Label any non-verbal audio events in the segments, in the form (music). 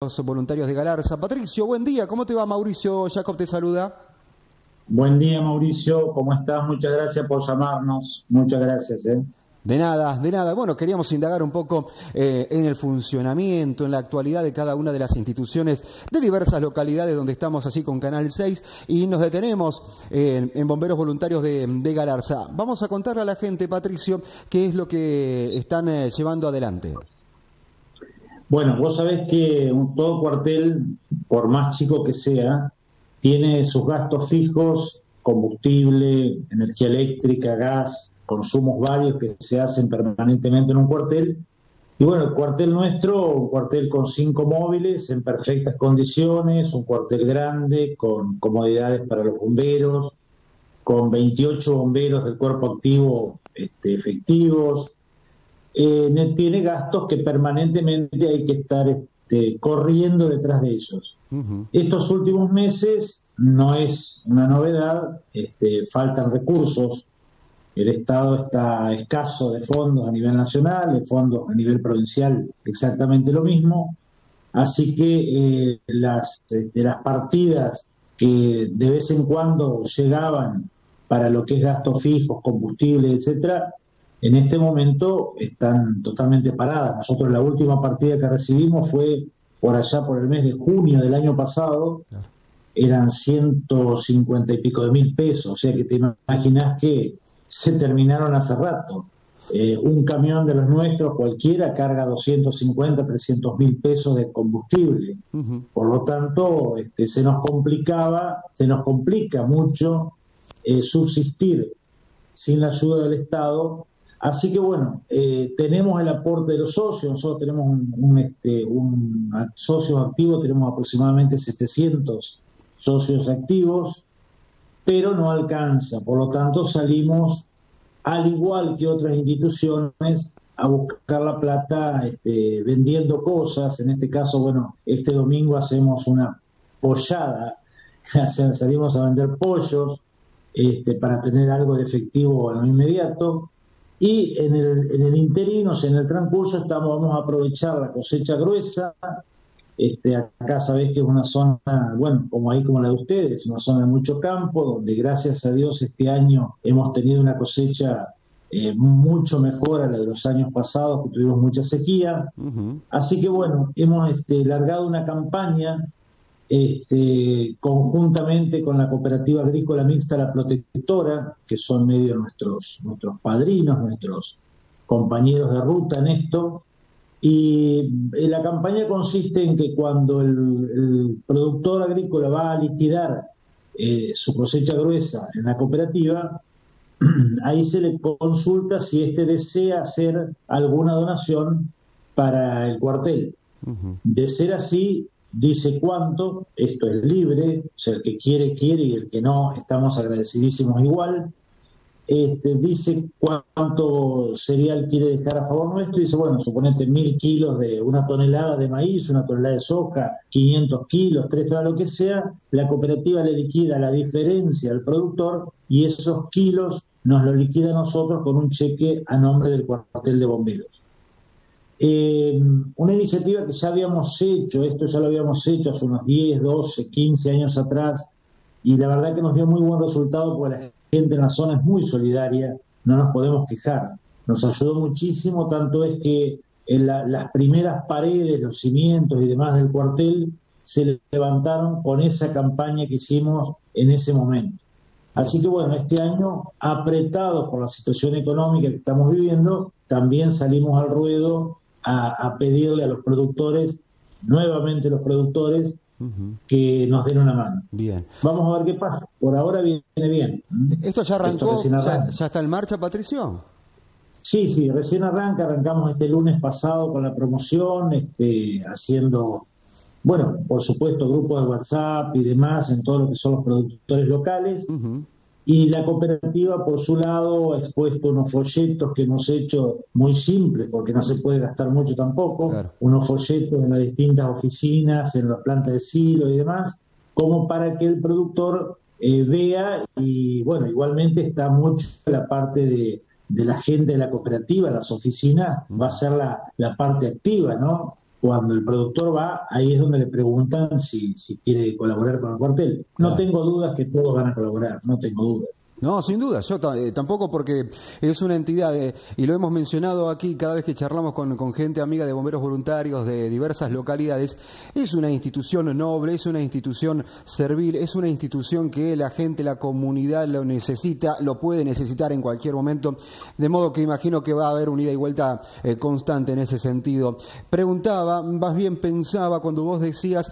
los voluntarios de Galarza. Patricio, buen día, ¿cómo te va Mauricio? Jacob te saluda. Buen día Mauricio, ¿cómo estás? Muchas gracias por llamarnos, muchas gracias. ¿eh? De nada, de nada. Bueno, queríamos indagar un poco eh, en el funcionamiento, en la actualidad de cada una de las instituciones de diversas localidades donde estamos así con Canal 6 y nos detenemos eh, en Bomberos Voluntarios de, Galarza. Vamos a contarle a la gente, Patricio, qué es lo que están eh, llevando adelante. Bueno, vos sabés que todo cuartel, por más chico que sea, tiene sus gastos fijos, combustible, energía eléctrica, gas, consumos varios que se hacen permanentemente en un cuartel. Y bueno, el cuartel nuestro, un cuartel con cinco móviles en perfectas condiciones, un cuartel grande con comodidades para los bomberos, con 28 bomberos del cuerpo activo este, efectivos. Eh, tiene gastos que permanentemente hay que estar este, corriendo detrás de ellos. Estos últimos meses no es una novedad, este, faltan recursos el Estado está escaso de fondos a nivel nacional, de fondos a nivel provincial exactamente lo mismo. Así que eh, las, este, las partidas que de vez en cuando llegaban para lo que es gastos fijos, combustible, etcétera, en este momento están totalmente paradas. Nosotros la última partida que recibimos fue por allá por el mes de junio del año pasado, eran 150 y pico de mil pesos, o sea que te imaginas que se terminaron hace rato. Eh, un camión de los nuestros, cualquiera, carga 250, 300 mil pesos de combustible. Por lo tanto, este, se nos complicaba, se nos complica mucho eh, subsistir sin la ayuda del Estado. Así que bueno, eh, tenemos el aporte de los socios, nosotros tenemos un, un, este, un socios activos, tenemos aproximadamente 700 socios activos, pero no alcanza. Por lo tanto, salimos, al igual que otras instituciones, a buscar la plata este, vendiendo cosas. En este caso, bueno, este domingo hacemos una pollada, (laughs) salimos a vender pollos este, para tener algo de efectivo en lo inmediato. Y en el, en el interino, en el transcurso, estamos, vamos a aprovechar la cosecha gruesa, este, acá sabés que es una zona, bueno, como ahí como la de ustedes, una zona de mucho campo, donde gracias a Dios este año hemos tenido una cosecha eh, mucho mejor a la de los años pasados, que tuvimos mucha sequía. Así que bueno, hemos este, largado una campaña este, conjuntamente con la Cooperativa Agrícola Mixta La Protectora, que son medio nuestros, nuestros padrinos, nuestros compañeros de ruta en esto, y eh, la campaña consiste en que cuando el, productor agrícola va a liquidar eh, su cosecha gruesa en la cooperativa, (clears throat) ahí se le consulta si éste desea hacer alguna donación para el cuartel. De ser así, dice cuánto, esto es libre, o sea, el que quiere, quiere y el que no, estamos agradecidísimos igual este, dice cuánto cereal quiere dejar a favor nuestro, dice, bueno, suponete mil kilos de una tonelada de maíz, una tonelada de soja, 500 kilos, tres toneladas, lo que sea, la cooperativa le liquida la diferencia al productor y esos kilos nos lo liquida a nosotros con un cheque a nombre del cuartel de bomberos. Eh, una iniciativa que ya habíamos hecho, esto ya lo habíamos hecho hace unos 10, 12, 15 años atrás, y la verdad que nos dio muy buen resultado porque la gente en la zona es muy solidaria, no nos podemos quejar. Nos ayudó muchísimo, tanto es que en las primeras paredes, los cimientos y demás del cuartel se levantaron con esa campaña que hicimos en ese momento. Así que bueno, este año, apretado por la situación económica que estamos viviendo, también salimos al ruedo a, a pedirle a los productores, nuevamente los productores, que nos den una mano. Bien. Vamos a ver qué pasa. Por ahora viene bien. ¿Esto ya arrancó? ¿Ya, está en marcha, Patricio? Sí, sí, recién arranca, arrancamos este lunes pasado con la promoción, este, haciendo, bueno, por supuesto, grupos de WhatsApp y demás en todo lo que son los productores locales. Y la cooperativa, por su lado, ha expuesto unos folletos que hemos hecho muy simples, porque no se puede gastar mucho tampoco, unos folletos en las distintas oficinas, en las plantas de silo y demás, como para que el productor eh, vea y, bueno, igualmente está mucho la parte de, la gente de la cooperativa, las oficinas, va a ser la, la parte activa, ¿no? Cuando el productor va, ahí es donde le preguntan si, si quiere colaborar con el cuartel. No tengo dudas que todos van a colaborar, no tengo dudas. No, sin duda, yo eh, tampoco porque es una entidad, eh, y lo hemos mencionado aquí cada vez que charlamos con, con, gente amiga de bomberos voluntarios de diversas localidades, es una institución noble, es una institución servil, es una institución que la gente, la comunidad lo necesita, lo puede necesitar en cualquier momento, de modo que imagino que va a haber un ida y vuelta eh, constante en ese sentido. Preguntaba, más bien pensaba cuando vos decías,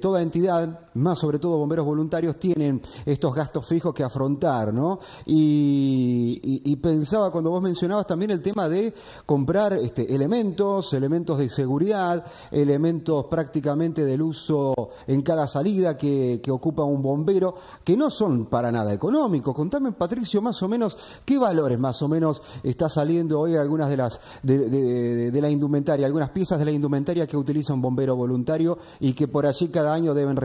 toda entidad, más sobre todo bomberos voluntarios, tienen estos gastos fijos que afrontar ¿no? Y, pensaba cuando vos mencionabas también el tema de comprar este, elementos, elementos de seguridad, elementos prácticamente del uso en cada salida que, ocupa un bombero, que no son para nada económicos. Contame, Patricio, más o menos, ¿qué valores más o menos está saliendo hoy algunas de las de, de la indumentaria, algunas piezas de la indumentaria que utiliza un bombero voluntario y que por allí cada año deben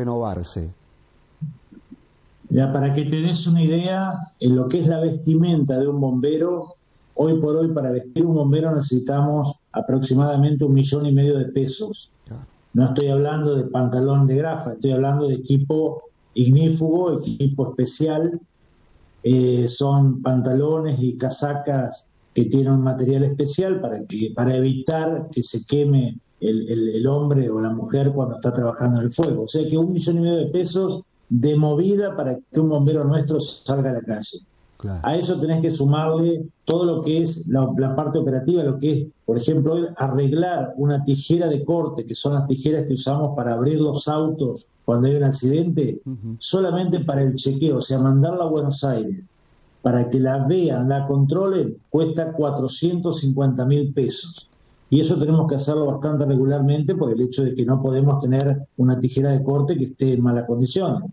Ya, para que te des una idea, en lo que es la vestimenta de un bombero, hoy por hoy para vestir un bombero necesitamos aproximadamente un millón y medio de pesos. No estoy hablando de pantalón de grafa, estoy hablando de equipo ignífugo, equipo especial. Eh, son pantalones y casacas que tienen un material especial para, que, para evitar que se queme el, el hombre o la mujer cuando está trabajando en el fuego. O sea que un millón y medio de pesos de movida para que un bombero nuestro salga a la calle. A eso tenés que sumarle todo lo que es la, parte operativa, lo que es, por ejemplo, arreglar una tijera de corte, que son las tijeras que usamos para abrir los autos cuando hay un accidente, solamente para el chequeo, o sea, mandarla a Buenos Aires para que la vean, la controlen, cuesta 450 mil pesos. Y eso tenemos que hacerlo bastante regularmente por el hecho de que no podemos tener una tijera de corte que esté en mala condición.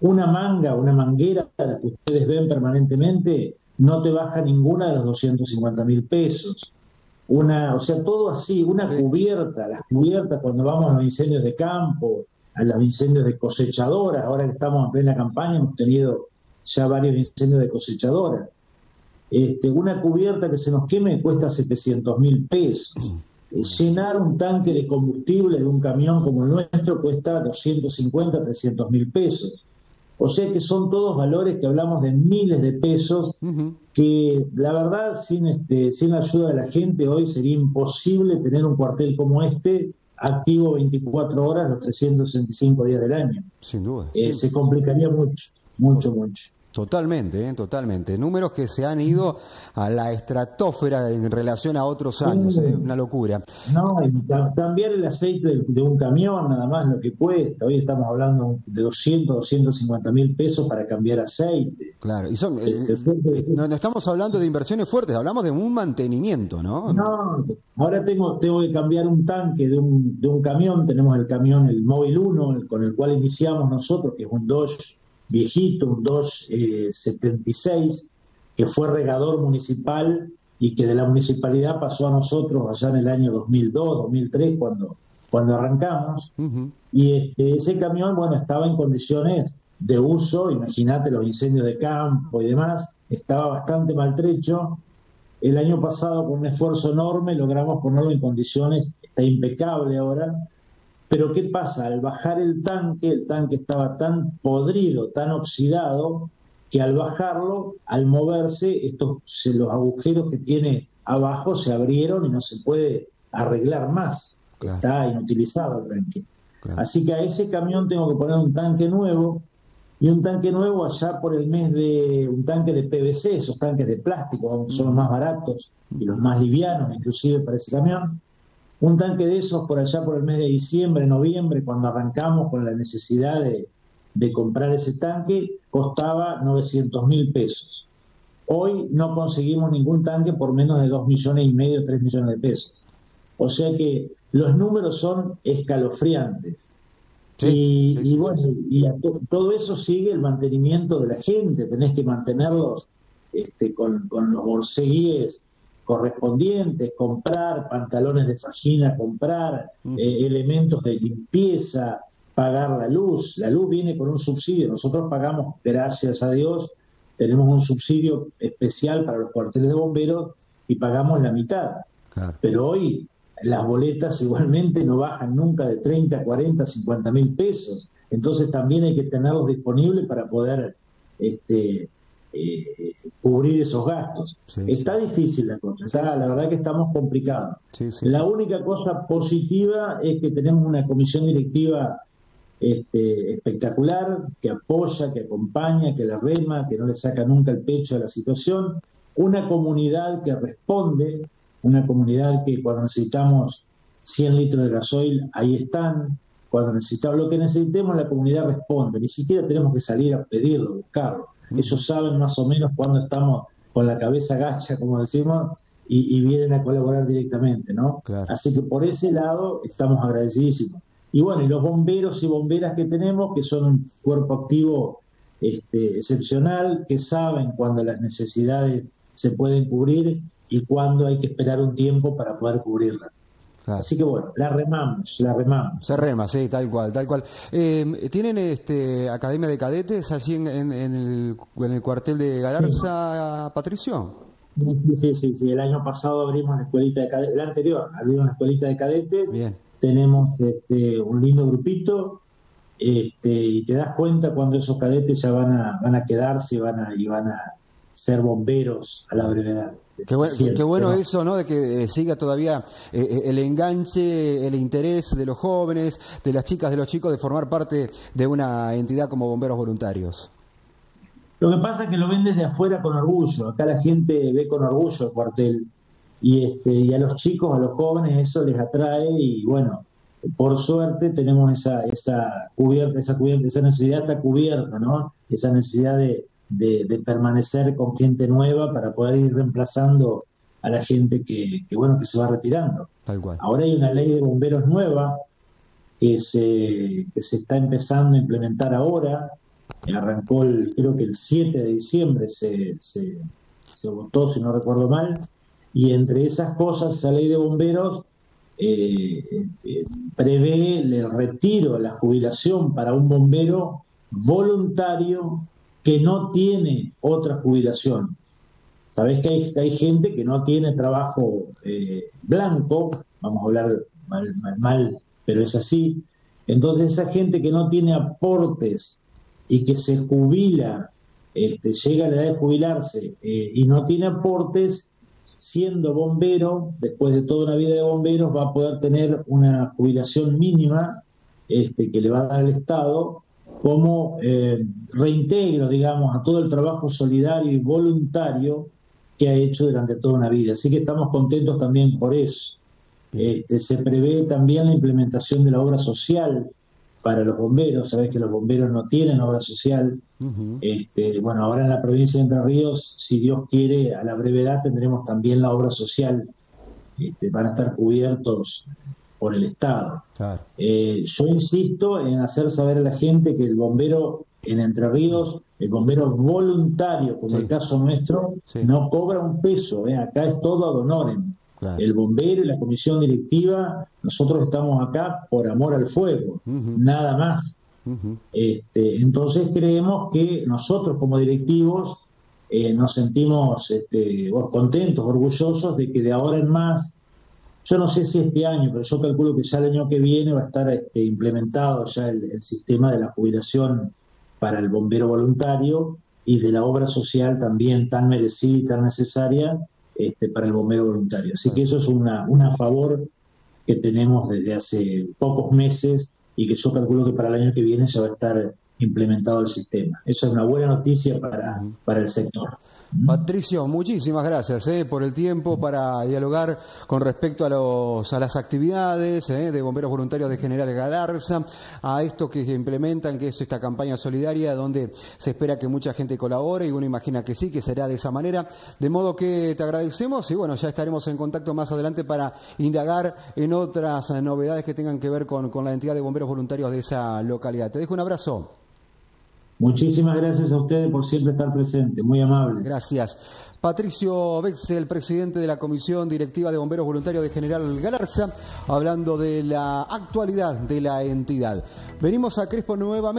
Una manga, una manguera, la que ustedes ven permanentemente, no te baja ninguna de los 250 mil pesos. Una, o sea, todo así, una cubierta, las cubiertas cuando vamos a los incendios de campo, a los incendios de cosechadoras, ahora que estamos en plena campaña hemos tenido ya varios incendios de cosechadoras. Este, una cubierta que se nos queme cuesta 700 mil pesos. Mm. Llenar un tanque de combustible de un camión como el nuestro cuesta 250, 300 mil pesos. O sea que son todos valores que hablamos de miles de pesos, que la verdad sin, este, sin la ayuda de la gente hoy sería imposible tener un cuartel como este activo 24 horas los 365 días del año. Sin duda. Eh, se complicaría mucho, mucho, mucho. Totalmente, ¿eh? totalmente. Números que se han ido a la estratosfera en relación a otros años, ¿eh? una locura. No, cambiar el aceite de un camión, nada más lo que cuesta. Hoy estamos hablando de 200, 250 mil pesos para cambiar aceite. Claro, y son, eh, no, estamos hablando de inversiones fuertes, hablamos de un mantenimiento, ¿no? No, ahora tengo, tengo que cambiar un tanque de un, de un camión. Tenemos el camión, el Móvil 1, con el cual iniciamos nosotros, que es un Dodge viejito, un 276, eh, que fue regador municipal y que de la municipalidad pasó a nosotros allá en el año 2002, 2003, cuando, cuando arrancamos. Y este, ese camión, bueno, estaba en condiciones de uso, imagínate los incendios de campo y demás, estaba bastante maltrecho. El año pasado, con un esfuerzo enorme, logramos ponerlo en condiciones, está impecable ahora, pero ¿qué pasa? Al bajar el tanque, el tanque estaba tan podrido, tan oxidado, que al bajarlo, al moverse, estos, los agujeros que tiene abajo se abrieron y no se puede arreglar más. Está inutilizado el tanque. Así que a ese camión tengo que poner un tanque nuevo y un tanque nuevo allá por el mes de un tanque de PVC, esos tanques de plástico son los más baratos y los más livianos inclusive para ese camión. Un tanque de esos por allá por el mes de diciembre, noviembre, cuando arrancamos con la necesidad de, comprar ese tanque, costaba 900 mil pesos. Hoy no conseguimos ningún tanque por menos de 2 millones y medio, 3 millones de pesos. O sea que los números son escalofriantes. y, bueno, y todo eso sigue el mantenimiento de la gente. Tenés que mantenerlos este, con, con los borseguíes correspondientes, comprar pantalones de fajina, comprar eh, elementos de limpieza, pagar la luz. La luz viene con un subsidio. Nosotros pagamos, gracias a Dios, tenemos un subsidio especial para los cuarteles de bomberos y pagamos la mitad. Pero hoy las boletas (laughs) igualmente no bajan nunca de 30, 40, 50 mil pesos. Entonces también hay que tenerlos disponibles para poder este, eh, cubrir esos gastos. está difícil la cosa, la verdad que estamos complicados. la única cosa positiva es que tenemos una comisión directiva este, espectacular, que apoya, que acompaña, que la rema, que no le saca nunca el pecho a la situación, una comunidad que responde, una comunidad que cuando necesitamos 100 litros de gasoil, ahí están, cuando necesitamos lo que necesitemos, la comunidad responde, ni siquiera tenemos que salir a pedirlo, buscarlo. Ellos saben más o menos cuando estamos con la cabeza gacha, como decimos, y, vienen a colaborar directamente, ¿no? Así que por ese lado estamos agradecidísimos. Y bueno, y los bomberos y bomberas que tenemos, que son un cuerpo activo este, excepcional, que saben cuando las necesidades se pueden cubrir y cuándo hay que esperar un tiempo para poder cubrirlas. Así que bueno, la remamos, la remamos. Se rema, sí, tal cual, tal cual. Eh, ¿Tienen este, academia de cadetes allí en, el, en el cuartel de Galarza, Patricio? Sí, sí, sí, El año pasado abrimos la escuelita de cadetes, el anterior abrimos una escuelita de cadetes. Bien. Tenemos este, un lindo grupito este, y te das cuenta cuando esos cadetes ya van a, van a quedarse van a, y van a ser bomberos a la brevedad. Qué, bueno, eso, ¿no? De que eh, siga todavía eh, eh, el enganche, el interés de los jóvenes, de las chicas, de los chicos, de formar parte de una entidad como bomberos voluntarios. Lo que pasa es que lo ven desde afuera con orgullo. Acá la gente ve con orgullo el cuartel. Y, este, y a los chicos, a los jóvenes, eso les atrae. Y bueno, por suerte tenemos esa, esa cubierta, esa cubierta, esa necesidad está cubierta, ¿no? Esa necesidad de, de, permanecer con gente nueva para poder ir reemplazando a la gente que, bueno que se va retirando. Ahora hay una ley de bomberos nueva que se, que se está empezando a implementar ahora. Arrancó el, creo que el 7 de diciembre se, se, se votó, si no recuerdo mal, y entre esas cosas, esa ley de bomberos eh, eh, prevé el retiro, la jubilación para un bombero voluntario que no tiene otra jubilación. Sabes que hay, hay gente que no tiene trabajo eh, blanco, vamos a hablar mal, mal, pero es así. Entonces esa gente que no tiene aportes y que se jubila, este, llega a la edad de jubilarse eh, y no tiene aportes, siendo bombero, después de toda una vida de bomberos, va a poder tener una jubilación mínima este, que le va a dar el Estado como eh, reintegro, digamos, a todo el trabajo solidario y voluntario que ha hecho durante toda una vida. Así que estamos contentos también por eso. Este, se prevé también la implementación de la obra social para los bomberos. Sabes que los bomberos no tienen obra social. este, bueno, ahora en la provincia de Entre Ríos, si Dios quiere, a la brevedad tendremos también la obra social. Este, van a estar cubiertos por el Estado. Eh, yo insisto en hacer saber a la gente que el bombero en Entre Ríos, el bombero voluntario, como el caso nuestro, no cobra un peso, ¿eh? acá es todo ad honorem. El bombero y la comisión directiva, nosotros estamos acá por amor al fuego, nada más. este, entonces creemos que nosotros como directivos eh, nos sentimos este, contentos, orgullosos de que de ahora en más yo no sé si este año, pero yo calculo que ya el año que viene va a estar este, implementado ya el, sistema de la jubilación para el bombero voluntario y de la obra social también tan merecida y tan necesaria este, para el bombero voluntario. Así que eso es una, favor que tenemos desde hace pocos meses y que yo calculo que para el año que viene ya va a estar implementado el sistema. Eso es una buena noticia para el sector. Patricio, muchísimas gracias eh, por el tiempo para dialogar con respecto a, los, a las actividades eh, de bomberos voluntarios de General Galarza, a esto que implementan, que es esta campaña solidaria donde se espera que mucha gente colabore y uno imagina que sí, que será de esa manera. De modo que te agradecemos y bueno, ya estaremos en contacto más adelante para indagar en otras novedades que tengan que ver con, con la entidad de bomberos voluntarios de esa localidad. Te dejo un abrazo. Muchísimas gracias a ustedes por siempre estar presentes, muy amables. Gracias. Patricio el presidente de la Comisión Directiva de Bomberos Voluntarios de General Galarza, hablando de la actualidad de la entidad. Venimos a Crespo nuevamente.